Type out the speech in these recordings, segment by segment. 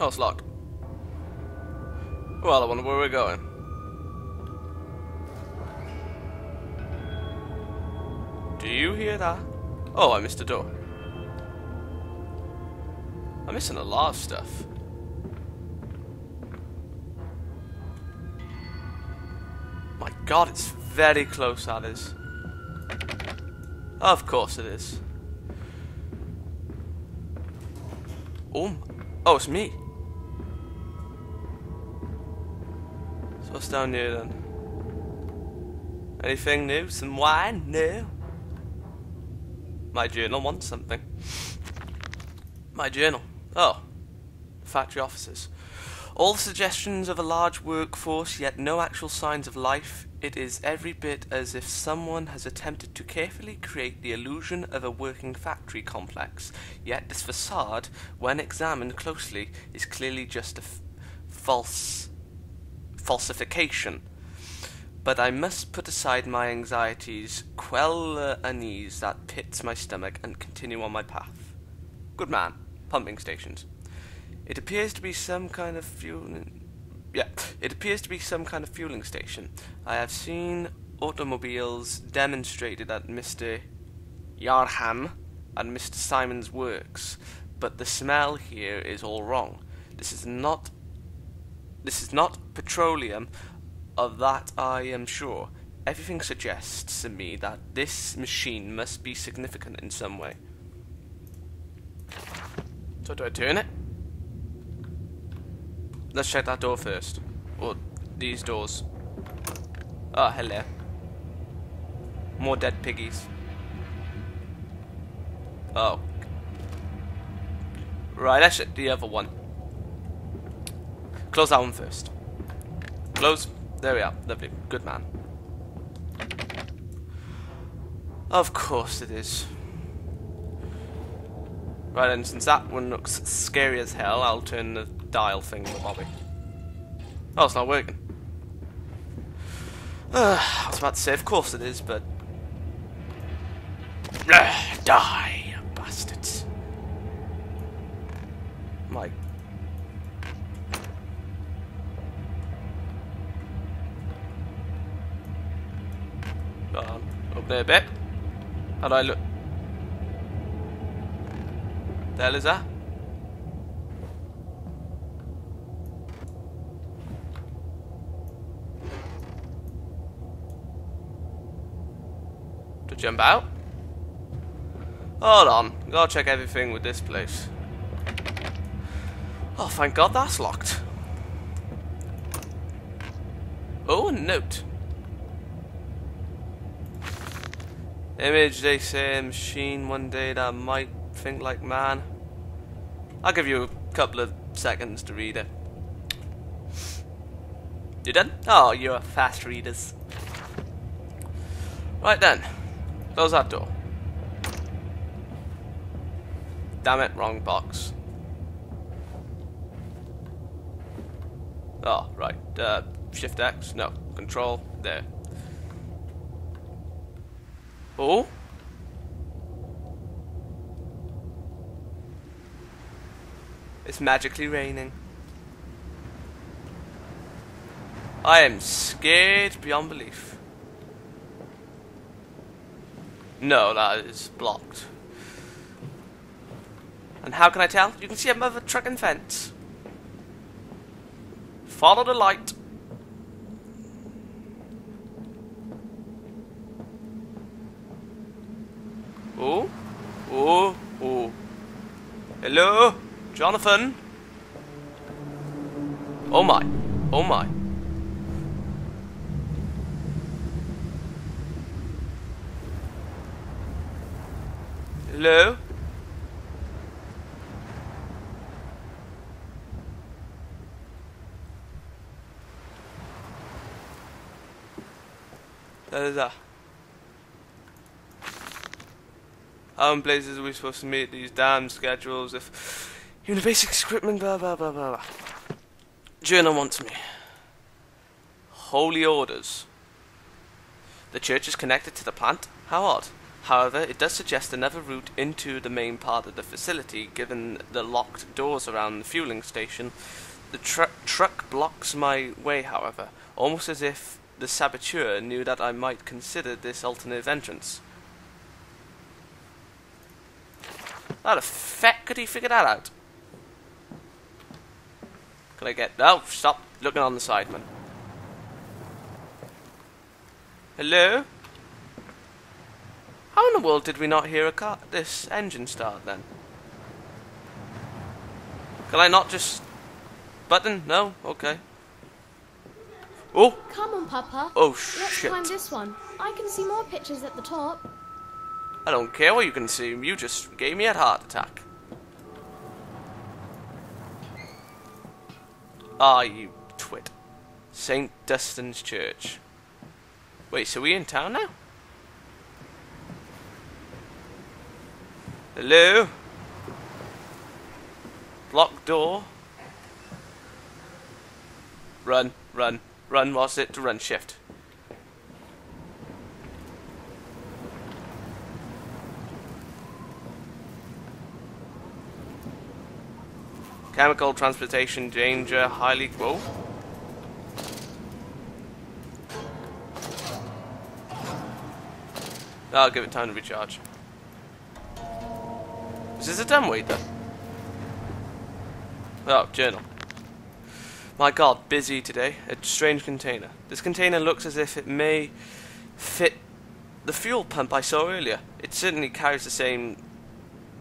Oh, it's locked. Well, I wonder where we're going. Do you hear that? Oh, I missed a door. I'm missing a lot of stuff. My god, it's very close, is. Of course it is. Oh, oh, it's me. What's down here then? Anything new? Some wine? No. My journal wants something. My journal. Oh. Factory offices. All the suggestions of a large workforce, yet no actual signs of life. It is every bit as if someone has attempted to carefully create the illusion of a working factory complex. Yet this facade, when examined closely, is clearly just a false falsification. But I must put aside my anxieties, quell the unease that pits my stomach, and continue on my path. Good man. Pumping stations. It appears to be some kind of fueling. Yeah, it appears to be some kind of fueling station. I have seen automobiles demonstrated at Mr. Yarham and Mr. Simon's works, but the smell here is all wrong. This is not. This is not petroleum. Of that I am sure. Everything suggests to me that this machine must be significant in some way. So do I turn it? Let's check that door first. Or these doors. Oh, hello. More dead piggies. Oh. Right, let's check the other one. Close that one first. Close. There we are. Lovely. Good man. Of course it is. Right, and since that one looks scary as hell, I'll turn the dial thing for Bobby. Oh, it's not working. Uh, I was about to say, of course it is, but... Uh, die, bastards. My... Um, up there a bit. How do I look? The hell is that? To jump out? Hold on, gotta check everything with this place. Oh, thank God that's locked. Oh, a note. Image, they say, machine one day that might think like man. I'll give you a couple of seconds to read it. You done? Oh, you're fast readers. Right then. Close that door. Damn it, wrong box. Oh, right. Uh, shift X? No. Control. There. Oh? It's magically raining. I am scared beyond belief. No, that is blocked. And how can I tell? You can see a mother truck and fence. Follow the light. Oh, oh, oh. Hello? Jonathan? Oh my. Oh my. Hello? That. Uh, how in places are we supposed to meet these damn schedules if basic equipment blah blah blah blah blah. Journal wants me. Holy orders. The church is connected to the plant? How odd. However, it does suggest another route into the main part of the facility, given the locked doors around the fueling station. The tru- truck blocks my way, however, almost as if the saboteur knew that I might consider this alternative entrance. How the feck could he figure that out? Can I get... No, stop looking on the side, man. Hello? How in the world did we not hear a car, this engine start then? Can I not just... Button? No? Okay. Oh! Come on, Papa. Oh, Let's shit. climb this one. I can see more pictures at the top. I don't care what you can see. You just gave me a heart attack. Ah, you twit. St. Dunstan's Church. Wait, so we in town now? Hello? Locked door? Run, run, run. What's it to run shift? Chemical transportation danger highly. Whoa. I'll give it time to recharge. This is a dumb waiter? Oh, journal. My god, busy today. A strange container. This container looks as if it may fit the fuel pump I saw earlier. It certainly carries the same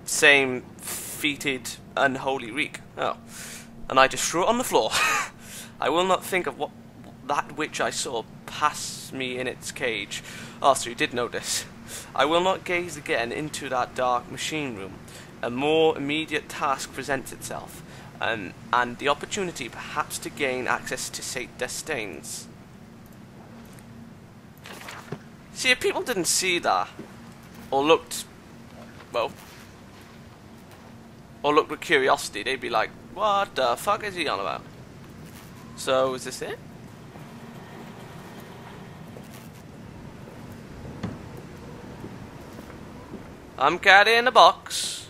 same fetid, unholy reek. Oh. And I just threw it on the floor. I will not think of what that which I saw pass me in its cage. Ah, so you did notice. I will not gaze again into that dark machine room. A more immediate task presents itself, and, and the opportunity perhaps to gain access to Saint Dunstan's. See, if people didn't see that, or looked, well, or looked with curiosity, they'd be like, what the fuck is he on about? So, is this it? I'm carrying a box.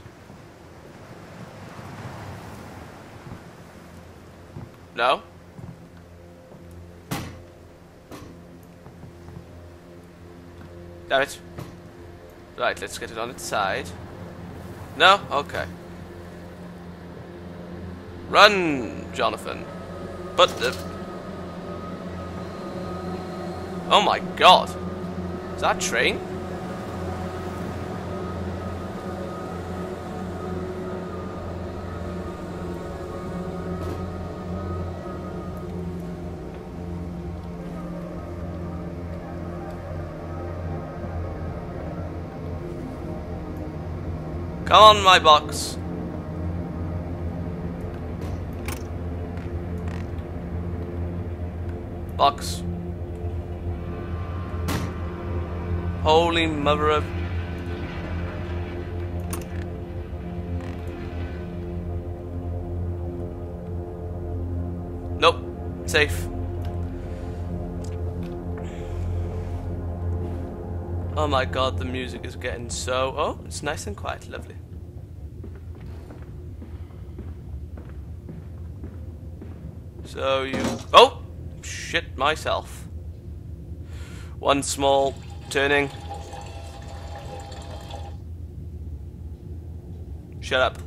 No? Damn it. Right, let's get it on its side. No? Okay. Run, Jonathan. But the... Oh my god. Is that train? Come on, my box. Box. Holy mother of... Nope. Safe. Oh my god, the music is getting so... Oh, it's nice and quiet. Lovely. So you... Oh! Shit myself. One small turning. Shut up.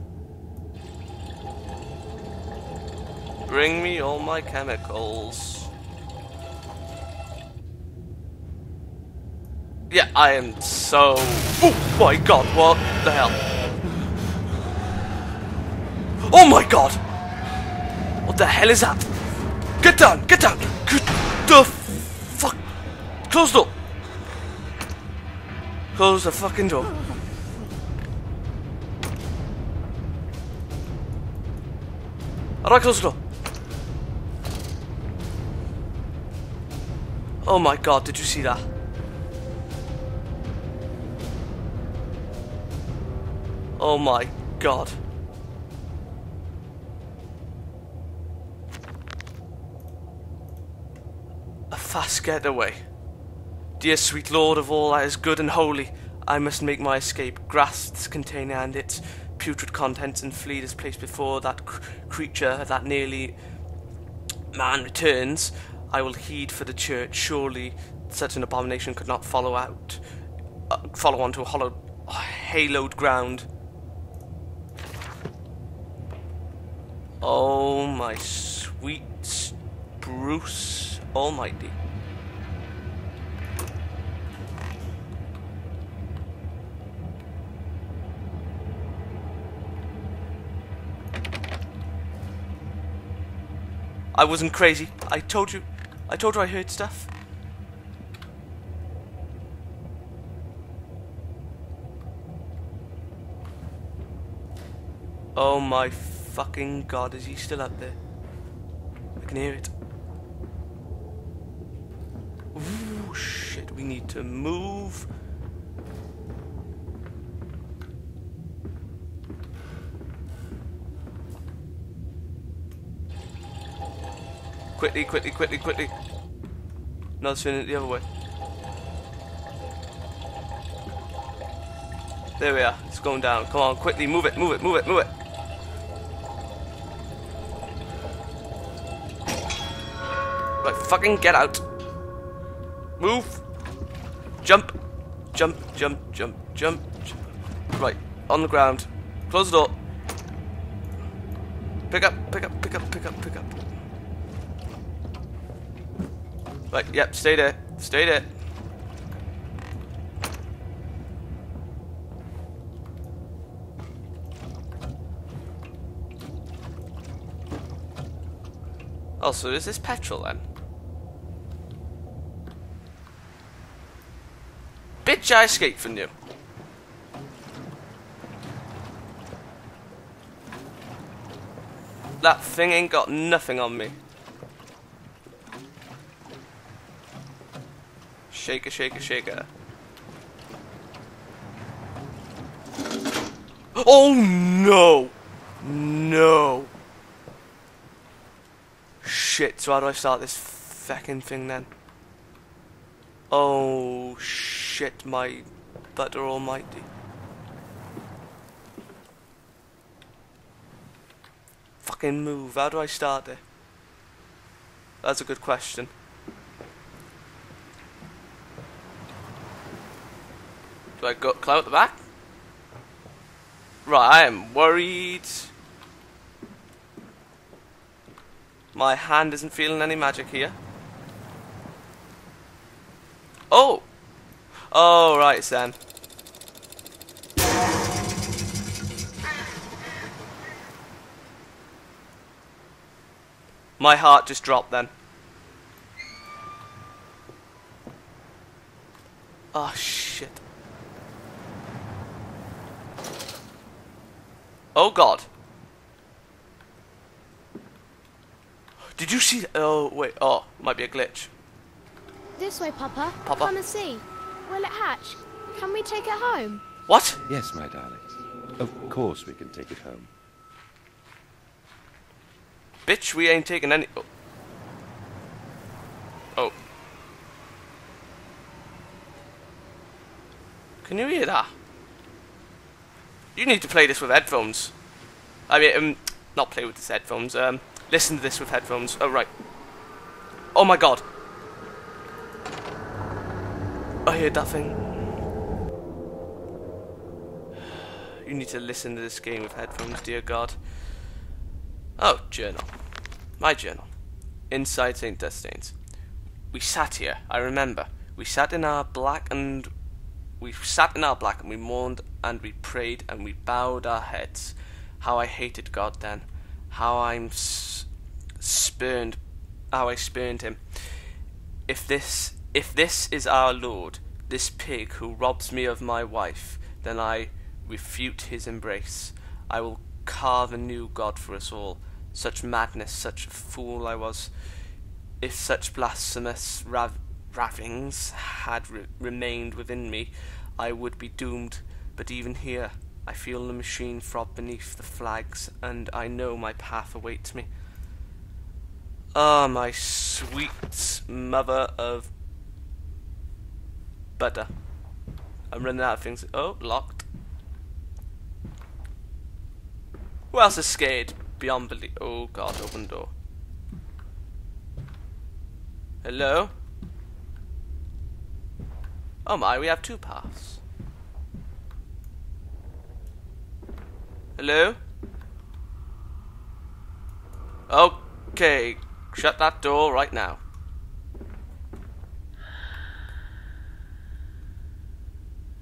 Bring me all my chemicals. Yeah, I am so... Oh my god, what the hell? Oh my god! What the hell is that? Get down! Get down! Close door! Close the fucking door. I close the door? Oh my god, did you see that? Oh my god. A fast getaway. Dear sweet Lord of all that is good and holy, I must make my escape, grasp this container and its putrid contents, and flee this place before that cr- creature, that nearly man, returns. I will heed for the church. Surely such an abomination could not follow out, uh, follow on to a hollow, haloed ground. Oh my sweet Bruce Almighty. I wasn't crazy. I told you. I told you I heard stuff. Oh my fucking god, is he still up there? I can hear it. Ooh, shit, we need to move. Quickly, quickly, quickly, quickly. No, spin it the other way. There we are. It's going down. Come on, quickly, move it, move it, move it, move it. Right, fucking get out. Move. Jump, jump, jump, jump. jump. Right, on the ground. Close the door. Pick up, pick up, pick up, pick up, pick up. Right, yep, stay there. Stay there. Oh, so is this petrol then? Bitch, I escaped from you. That thing ain't got nothing on me. Shaker, shaker, shaker. Oh no! No! Shit, so how do I start this fucking thing then? Oh shit, my butter almighty. Fucking move, how do I start it? That's a good question. Do I go at the back? Right, I am worried. My hand isn't feeling any magic here. Oh! Oh, right, Sam. My heart just dropped then. Oh, shit. Oh, God. Did you see? Oh wait. Oh, might be a glitch. This way, Papa. Papa? Come and see. Will it hatch? Can we take it home? What? Yes, my darling. Of course we can take it home. Bitch, we ain't taking any. Oh. oh. Can you hear that? You need to play this with headphones. I mean, um, not play with these headphones. Um, listen to this with headphones. Oh right. Oh my god. I heard that thing. You need to listen to this game with headphones, dear God. Oh, journal. My journal. Inside St. Dunstan's. We sat here, I remember. We sat in our black and we sat in our black and we mourned and we prayed and we bowed our heads. How I hated God then. How I'm s- spurned. How I spurned him. If this, if this is our Lord, this pig who robs me of my wife, then I refute his embrace. I will carve a new God for us all. Such madness, such a fool I was. If such blasphemous rav- ravings had re- remained within me, I would be doomed. But even here, I feel the machine throb beneath the flags, and I know my path awaits me. Ah, my sweet mother of butter. I'm running out of things. Oh, locked. Who else is scared beyond belief? Oh god, open door. Hello? Oh my, we have two paths. Hello? Okay, shut that door right now.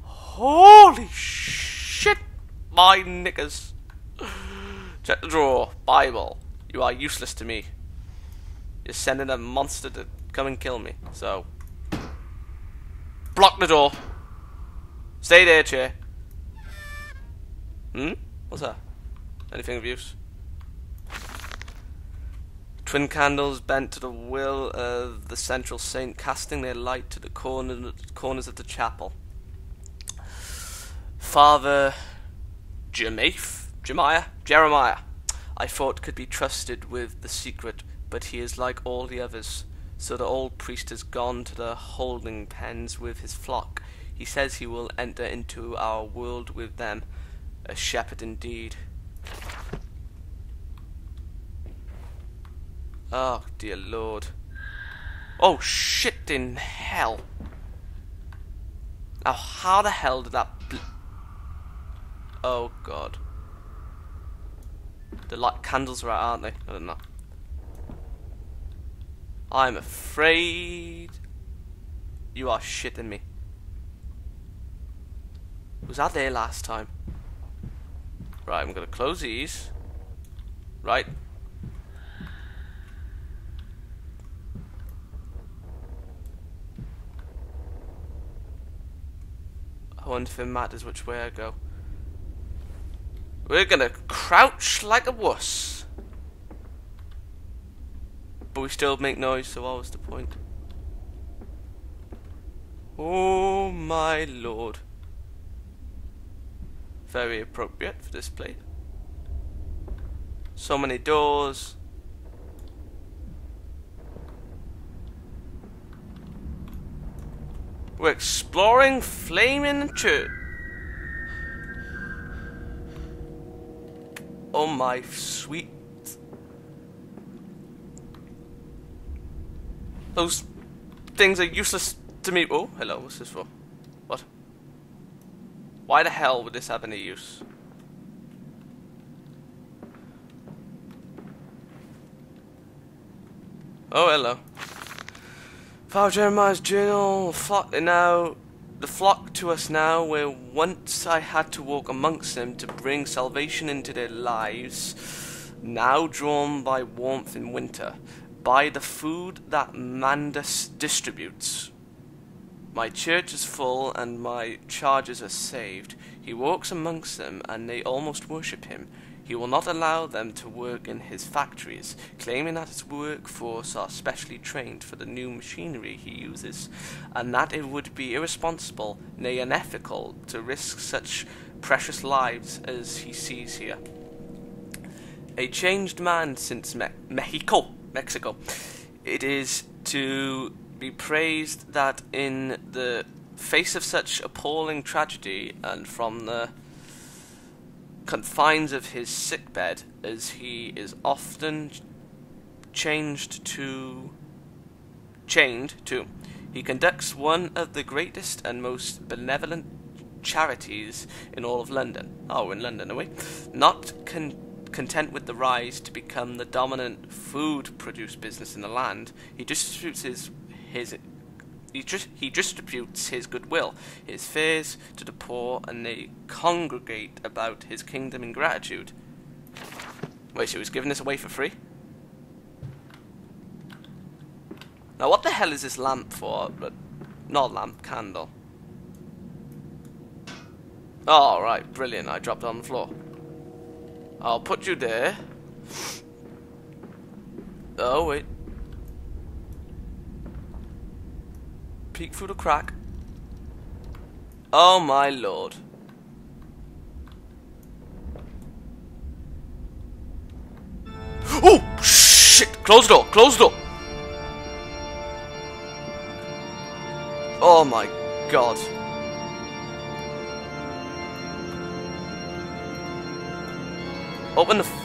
Holy shit, my knickers. Check the drawer. Bible. You are useless to me. You're sending a monster to come and kill me. So, block the door. Stay there, chair. Hmm? What's that? Anything of use? Twin candles bent to the will of the central saint, casting their light to the corner, corners of the chapel. Father Jemaith, Jemiah, Jeremiah, I thought could be trusted with the secret, but he is like all the others. So the old priest has gone to the holding pens with his flock. He says he will enter into our world with them. A shepherd indeed. Oh, dear lord. Oh, shit in hell. Now, how the hell did that... oh, God. The light candles are out, aren't they? I don't know. I'm afraid... You are shitting me. Was that there last time? Right, I'm gonna close these. Right. I wonder if it matters which way I go. We're gonna crouch like a wuss. But we still make noise, so what was the point? Oh my lord. Very appropriate for this place. So many doors. We're exploring Flaming Church. Oh my sweet. Those things are useless to me. Oh, hello, what's this for? Why the hell would this have any use? Oh, hello. Father Jeremiah's journal, flock now, the flock to us now, where once I had to walk amongst them to bring salvation into their lives, now drawn by warmth in winter, by the food that Mandus distributes. My church is full, and my charges are saved. He walks amongst them, and they almost worship him. He will not allow them to work in his factories, claiming that his workforce are specially trained for the new machinery he uses, and that it would be irresponsible, nay unethical, to risk such precious lives as he sees here. A changed man since Me- Mexico, Mexico. It is to be praised that in the face of such appalling tragedy and from the confines of his sickbed, as he is often changed to chained to, he conducts one of the greatest and most benevolent charities in all of London. Oh, in London, are we? Not con- content with the rise to become the dominant food produce business in the land, he distributes his his he, he distributes his goodwill, his fares to the poor, and they congregate about his kingdom in gratitude. Wait, so he's giving this away for free? Now, what the hell is this lamp for? But not lamp, candle. Oh, right, brilliant. I dropped on the floor. I'll put you there. Oh, wait. peek through the crack. Oh my lord. Oh, shit! Close the door, close the door! Oh my god. Open the